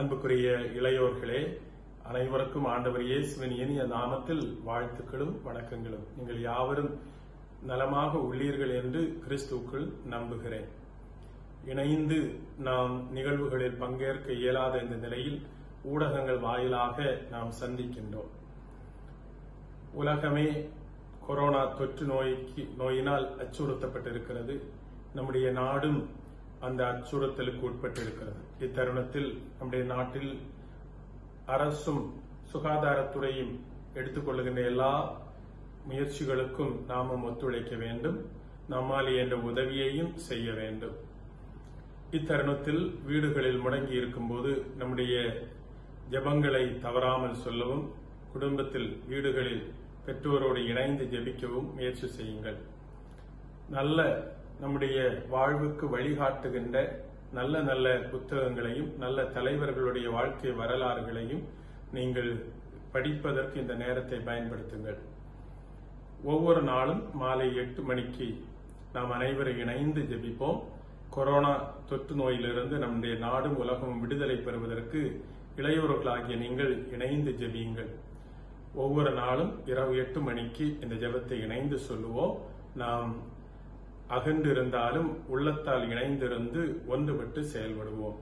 அன்புக்குரிய இளையோர்களே அனைவருக்கும் ஆண்டவர் இயேசுவின் இனிய நாமத்தில் வாழ்த்துக்களும் வணக்கங்களும். நீங்கள் யாவரும் நலமாக உள்ளீர்கள் என்று கிறிஸ்துக்குள் நம்புகிறேன். இணைந்து நாம் நிகழ்வுகளில் பங்கேற்க இயலாத இந்த நிலையில் ஊடகங்கள் வாயிலாக நாம் சந்திக்கின்றோம். உலகமே கொரோனா தொற்று நோய்க்கு நோயினால் அச்சுறுத்தப்பட்டிருக்கிறது. நம்முடைய நாடும் அந்த அச்சுறுத்தலுக்கு உட்பட்டிருக்கிறது. இத்தருணத்தில் நம்முடைய நாட்டில் அரசும் சுகாதாரத்துறையும் எடுத்துக்கொள்ளுகின்ற எல்லா முயற்சிகளுக்கும் நாமும் ஒத்துழைக்க வேண்டும். நம்மால் என்ற உதவியையும் செய்ய வேண்டும். இத்தருணத்தில் வீடுகளில் முடங்கி இருக்கும்போது நம்முடைய ஜெபங்களை தவறாமல் சொல்லவும் குடும்பத்தில் வீடுகளில் பெற்றோரோடு இணைந்து ஜெபிக்கவும் முயற்சி செய்யுங்கள். நல்ல நம்முடைய வாழ்வுக்கு வழிகாட்டுகின்ற நல்ல நல்ல புத்தகங்களையும் நல்ல தலைவர்களுடைய வாழ்க்கை வரலாறுகளையும் நீங்கள் படிப்பதற்கு இந்த நேரத்தை பயன்படுத்துங்கள். ஒவ்வொரு நாளும் மாலை எட்டு மணிக்கு நாம் அனைவரும் இணைந்து ஜெபிப்போம். கொரோனா தொற்று நோயிலிருந்து நம்முடைய நாடும் உலகமும் விடுதலை பெறுவதற்கு இளையோர்களாகிய நீங்கள் இணைந்து ஜெபியுங்கள். ஒவ்வொரு நாளும் இரவு எட்டு மணிக்கு இந்த ஜெபத்தை இணைந்து சொல்லுவோம். நாம் அகன்றிருந்தாலும் உள்ளத்தால் இணைந்திருந்து ஒன்றுபட்டு செயல்படுவோம்.